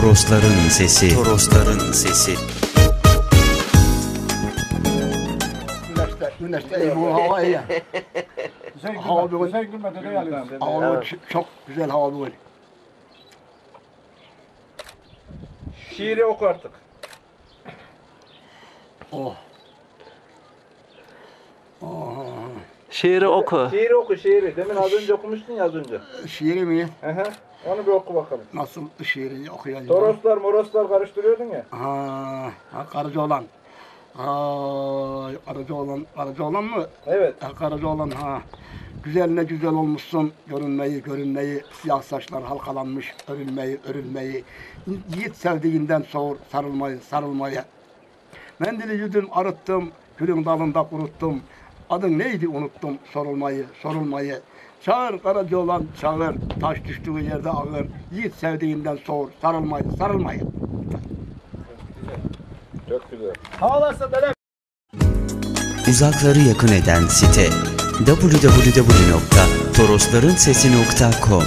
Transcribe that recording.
Torosların sesi. Torosların sesi. Güneşte, güneşte iyi bu hava iyi. Güzel Hava güzel geliyorsun. Hava çok güzel hava bu. Şiiri oku artık. Oh. Şiiri oku. Şiiri oku şiiri. Demin az önce okumuştun ya az önce. Şiiri mi? Hı hı. Onu bir oku bakalım. Nasıl şiiri okuyacağım? Toroslar moroslar karıştırıyordun ya. Ha, ha karıcı olan. Ha, karıcı olan, karıcı olan mı? Evet. Ha, karıcı olan ha. Güzel ne güzel olmuşsun görünmeyi görünmeyi siyah saçlar halkalanmış örülmeyi örülmeyi yiğit sevdiğinden soğur sarılmayı sarılmayı mendili yüdüm arıttım gülün dalında kuruttum adın neydi unuttum sorulmayı sorulmayı. Çağır karacı olan çağır. Taş düştüğü yerde ağır. Yiğit sevdiğinden soğur. Sarılmayı sarılmayı Çok güzel. Uzakları yakın eden site www.toroslarınsesi.com